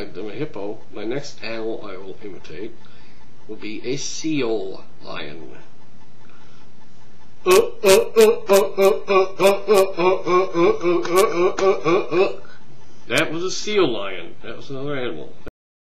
I'm a hippo. My next animal I will imitate will be a seal lion. That was a seal lion. That was another animal.